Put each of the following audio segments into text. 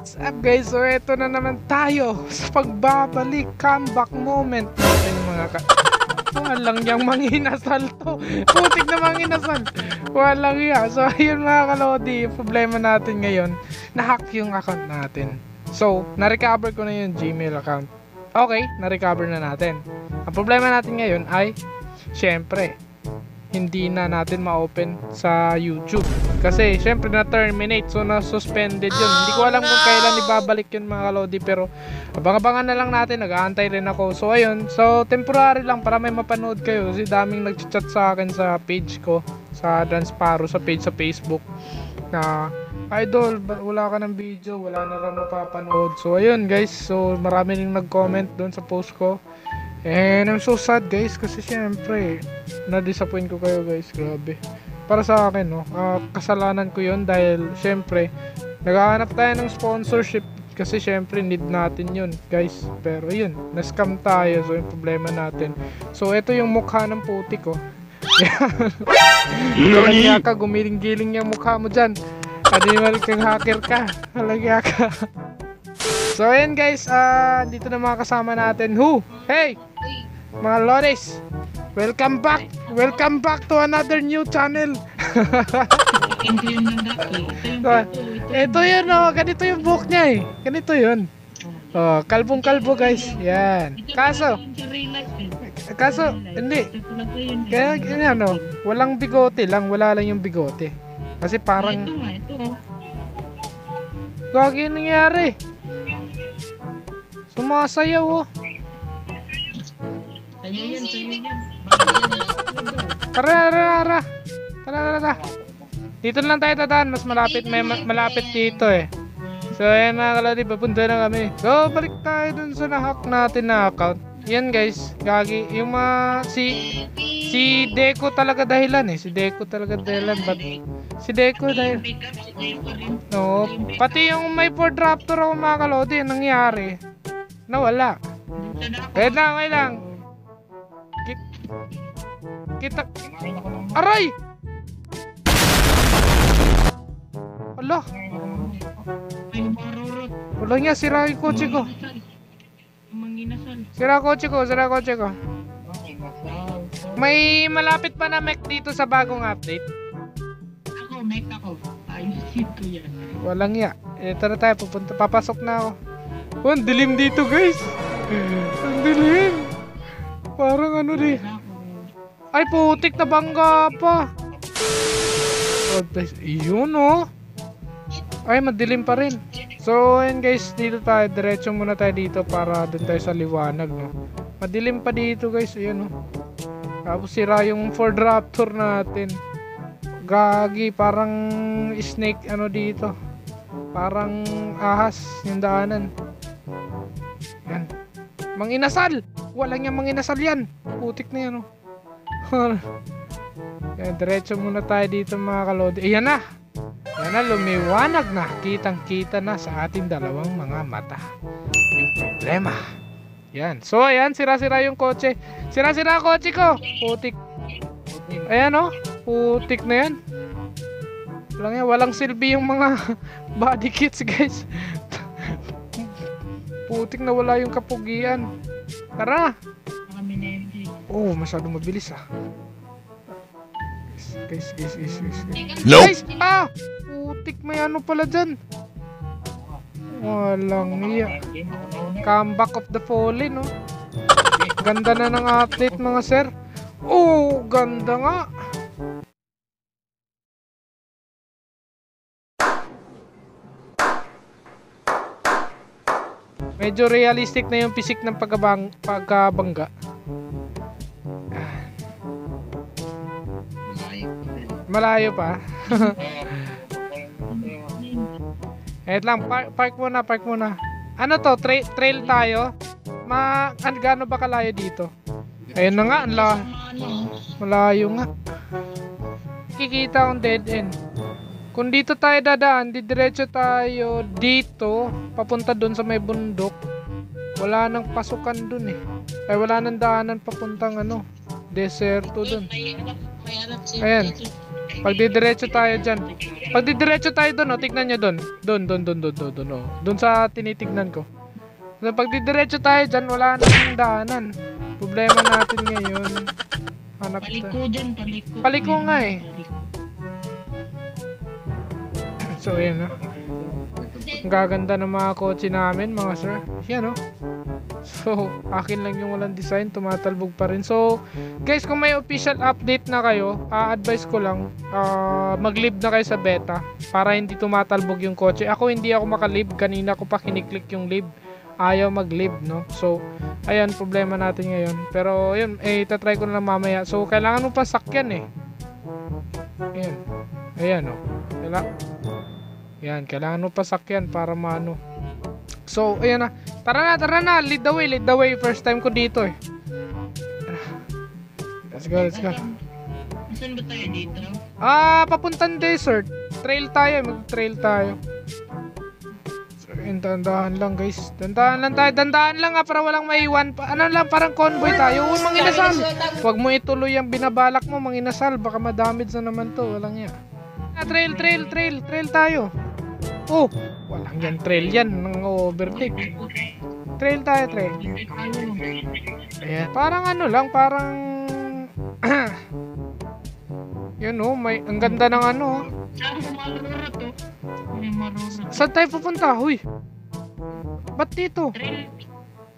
What's up guys? So eto na naman tayo sa pagbabalik comeback moment natin mga ka... Walang yang manginasal to. Putik na manginasal. Walang ya. So ayun mga kalodi, problema natin ngayon, na-hack yung account natin. So, na-recover ko na yung Gmail account. Okay, na-recover na natin. Ang problema natin ngayon ay, syempre, hindi na natin ma-open sa YouTube. Kasi syempre na-terminate so na-suspended yun. Hindi ko alam kung kailan ibabalik yun mga kalodi pero abang-abangan na lang natin. Nag-aantay rin ako. So ayun, so temporary lang para may mapanood kayo. Kasi daming nag-chat sa akin sa page ko sa Dance Paro sa page sa Facebook na Idol, wala ka ng video, wala na lang mapapanood. So ayun guys, so marami ring nag-comment doon sa post ko. And I'm so sad guys kasi syempre na-disappoint ko kayo guys, grabe. Para sa akin no, uh, kasalanan ko 'yon dahil syempre naghahanap tayo ng sponsorship kasi syempre need natin 'yun, guys. Pero 'yun, na-scam tayo so yung problema natin. So ito yung mukha ng puti ko. Halagya ka, gumiling-giling yung mukha mo dyan. Animal kang hacker ka. Halagya ka. so ayan guys, uh, dito na mga kasama natin. Who? Hey! Mga Lores, welcome back! Welcome back to another new channel! ito yun oh, ganito yung book niya eh. Ganito yun. Oh, kalbong kalbo guys. Yan. Kaso, kaso, hindi. Kaya, ganyan ano, walang bigote lang, wala lang yung bigote. Kasi parang... Gagi nangyari. Sumasayaw oh. Sa'yo yan, sa'yo yan. Tara, tara, tara. Tara, tara, tara. Dito lang tayo tadaan. Mas malapit, may ma malapit dito eh. So, ayan mga kaladi, papunta na kami. So, balik tayo dun sa nahack natin na account. Yan guys, gagi. Yung mga, si, si Deco talaga dahilan eh. Si Deco talaga dahilan. But, si Deco dahil, no, pati yung may Ford Raptor ako mga kalodi, nangyari. Nawala. Wait lang, wait lang. Kita... Aray! Ala! Wala nga, sira yung kotse ko. Sira kotse ko, sira kotse ko. May malapit pa na mech dito sa bagong update. Ako, mech ako. Ayusin ko yan. Walang ya. Eh, tara tayo, pupunta. Papasok na ako. Oh, dilim dito, guys. Ang dilim. Parang ano di. Ay, putik na bangga pa. Oh, yun oh. Ay, madilim pa rin. So, ayun guys, dito tayo. Diretso muna tayo dito para dun tayo sa liwanag, no. Madilim pa dito, guys. Ayun oh. Tapos sira yung Ford Raptor natin. Gagi, parang snake ano dito. Parang ahas yung daanan. Yan. Manginasal! Walang yung manginasal yan. Putik na yan oh. Yan, diretso muna tayo dito mga kalodi. Ayan na! Ayan na, lumiwanag na. Kitang kita na sa ating dalawang mga mata. Yung problema. Yan. So, ayan, sira-sira yung kotse. Sira-sira kotse ko! Putik. Ayan oh. Putik na yan. Walang yan. Walang silbi yung mga body kits guys. Putik na wala yung kapugian. Tara! Oh, masyado mabilis ah. Guys, guys, guys, guys, guys. Nope. Guys, ah! Putik may ano pala dyan. Walang iya. Comeback of the fallen, no? Ganda na ng update mga sir. Oh, ganda nga. Medyo realistic na yung pisik ng pagkabang, pagkabangga. Malayo pa. Wait lang, park, park muna, park muna. Ano to, tra trail tayo? Ma, an, gaano ba kalayo dito? Ayun na nga, la malayo nga. Kikita akong dead end. Kung dito tayo dadaan, didiretso tayo dito, papunta dun sa may bundok. Wala nang pasukan dun eh. Ay wala nang daanan papuntang ano, deserto dun. Ayan. Pag didiretso tayo dyan. Pag didiretso tayo doon, oh, tignan nyo doon. Doon, doon, doon, doon, doon, doon, oh. Doon sa tinitignan ko. So, pag didiretso tayo dyan, wala nang daanan. Problema natin ngayon. Hanap Paliko dyan, paliko. Paliko nga eh. Paliko. So, ayan, oh. Ang gaganda ng mga kotse namin, mga sir. Yan, oh. So, akin lang yung walang design, tumatalbog pa rin. So, guys, kung may official update na kayo, ah, advice ko lang, ah, mag-live na kayo sa beta para hindi tumatalbog yung kotse. Ako hindi ako makalib, kanina ko pa kiniklik yung live. Ayaw mag-live, no? So, ayan, problema natin ngayon. Pero, yun, eh, itatry ko na lang mamaya. So, kailangan mo pa sakyan, eh. Ayan. Ayan, oh. Kailangan, yan, kailangan mo pa sakyan para maano. So, ayan na. Tara na, tara na. Lead the way, lead the way. First time ko dito eh. Let's go, let's go. Saan ba tayo dito? Ah, papuntang desert. Trail tayo, mag-trail tayo. Yun, dandahan lang guys. Dandahan lang tayo. Dandahan lang nga para walang maiwan. Pa ano lang, parang convoy tayo. Huwag manginasal. Huwag mo ituloy ang binabalak mo, manginasal. Baka madamage na naman to. Walang yan. Ah, trail, trail, trail. Trail tayo. Oh, walang yan trail yan. Nang overtake. Trail tayo, trail. Ayan. Parang ano lang, parang... Yun oh, may, ang ganda ng ano oh. Saan tayo pupunta? Huy. Ba't dito? Trail.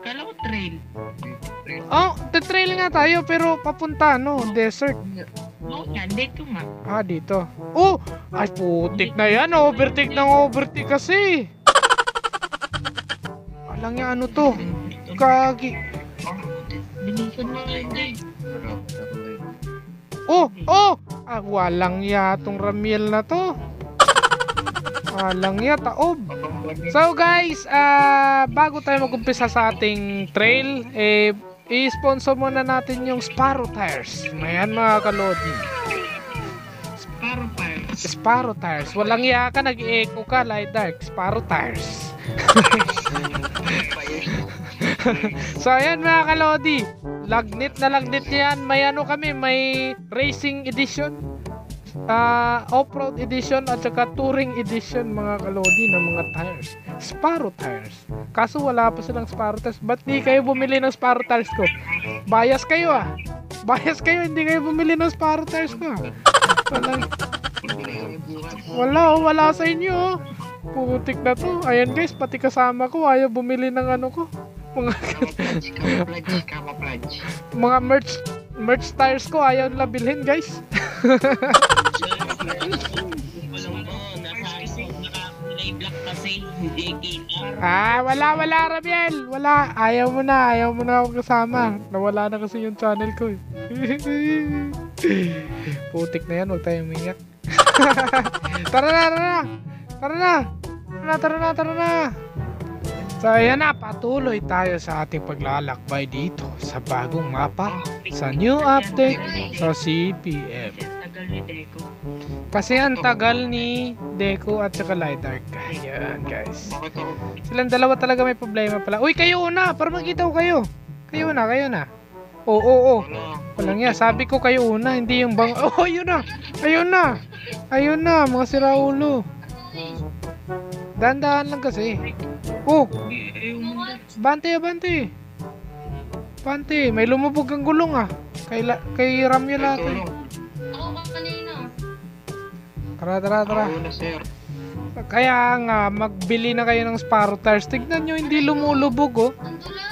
Kala ko trail. Oh, the trail nga tayo pero papunta no, desert. Oo nga, dito nga. Ah, dito. Oh, ay putik na yan. Overtake ng overtake kasi. Alang yan ano to? Kagi. Mo nga. Oh, oh! Ah, walang ya tong Ramiel na to. Walang ya taob. So guys, ah bago tayo mag-umpisa sa ating trail, eh i-sponsor muna natin yung Sparrow Tires. Ayan mga kalodi. Sparrow Fire. Sparrow Tires. Walang ya ka, nag-echo ka, light dark. Sparrow Tires. so ayan mga kalodi. Lagnit na lagnit yan. May ano kami, may racing edition. ah off-road edition at saka touring edition mga kalodi ng mga tires. Sparrow tires. Kaso wala pa silang Sparrow tires. Ba't di kayo bumili ng Sparrow tires ko? Bias kayo ah. Bias kayo, hindi kayo bumili ng Sparrow tires ko ah. Walang, wala oh, wala sa inyo oh. Putik na to. Ayan guys, pati kasama ko ayaw bumili ng ano ko. Mga Camouflage, camouflage. mga merch merch tires ko ayaw nila bilhin guys. Ah, wala wala Rabiel. Wala. Ayaw mo na, ayaw mo na ako kasama. Nawala na kasi yung channel ko. eh. Putik na yan, huwag tayong umiyak. tara na, tara na. Tara na. Tara na, tara na, tara na. So ayan na, patuloy tayo sa ating paglalakbay dito sa bagong mapa, sa new update sa Deco. Kasi ang tagal ni Deco at saka Lightark. Ayan guys. Silang dalawa talaga may problema pala. Uy, kayo una! Para makita ko kayo. Kayo na, kayo na. Oo, oo, oo. Wala. Walang yan. Sabi ko kayo una, hindi yung bang... Oh, ayun na! Ayun na! Ayun na, mga siraulo. Dahan-dahan lang kasi. Oh, bante bante. Bante, may lumubog ang gulong ah. Kay, la, kay Ramyo lahat eh. Tara, tara, tara. Kaya nga, magbili na kayo ng Sparrow tires. Tignan nyo, hindi lumulubog oh.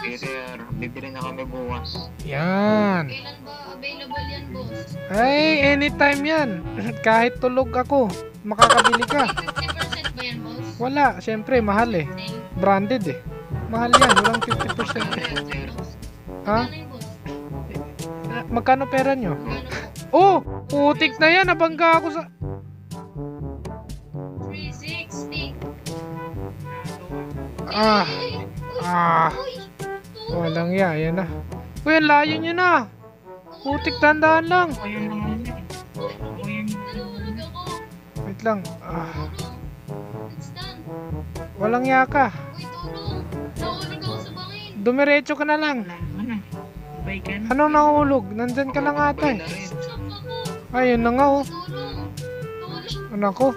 Okay, sir. Bibili na kami bukas. Yan. Kailan ba available yan, boss? Ay, anytime yan. Kahit tulog ako, makakabili ka. Wala, syempre, mahal eh. Branded eh. Mahal yan, walang 50%. you, boss. Ha? Magkano pera nyo? Oh, putik na yan. Nabangga ako sa... 360. Ah, ah. Walang ya, yan na. Uy, layo nyo na. Putik, tandaan lang. Wait lang. Ah. Walang ya ka. Uy, tulong. Nahulog ako sa bangin. Dumiretso ka na lang. Ah. Bye ka na. Anong nahulog? Nandyan ka lang ata eh. Ayun na nga oh. Ano ko?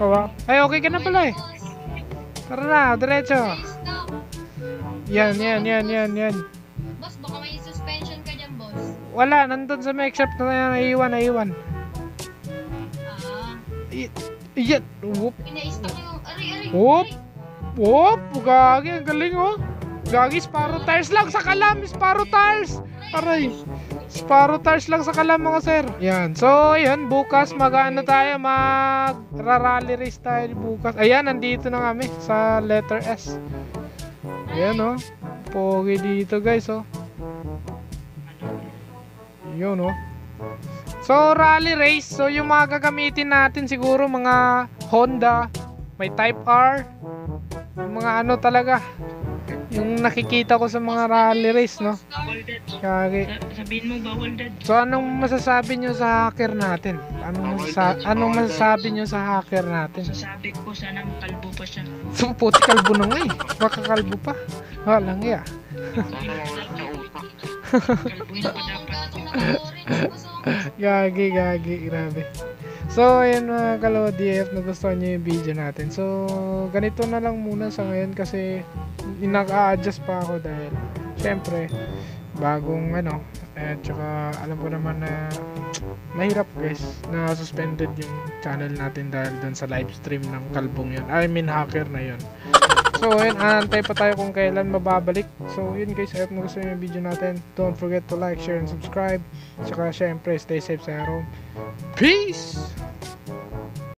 Kawa. Ay, okay ka na pala eh. Tara na, diretso. Yan, yan, yan, yan, yan. Boss, baka may suspension ka dyan, boss. Wala, nandun sa make shop na naiwan. Ah, I- Yan, whoop, pina-stock yung... Aray, aray, Whoop. whoop, gagi, ang galing oh. Gagi, Sparrow tires lang sa kalam, Sparrow tires. Aray, Sparrow tires lang sa kalam mga sir. Yan, so yan, bukas mag-ano tayo, mag rally race tayo bukas. Ayan, nandito na kami sa letter S. Ayan oh, pogi dito guys oh. Yun oh. So, rally race. So, yung mga gagamitin natin siguro mga Honda, may Type R, yung mga ano talaga. Yung nakikita ko sa mga rally race, no? Kagi. Sa- Sabihin mo bawal dad. So, anong masasabi nyo sa hacker natin? Anong, masasa- anong masasabi nyo sa hacker natin? Sasabi ko sana kalbo pa siya. So, puti kalbo na nga eh. Baka kalbo pa. Walang iya. Kalbuhin pa Ang dapat. Gagi, gagi, grabe. So, ayun mga kalodi, if nagustuhan nyo yung video natin. So, ganito na lang muna sa ngayon kasi nag-a-adjust pa ako dahil syempre, bagong ano, at saka alam ko naman na mahirap guys na suspended yung channel natin dahil dun sa live stream ng kalbong yun. I mean, hacker na yun. So, ayun, antay pa tayo kung kailan mababalik. So, yun guys, if nagustuhan nyo yung video natin, don't forget to like, share, and subscribe. Tsaka syempre, stay safe sa home. Peace!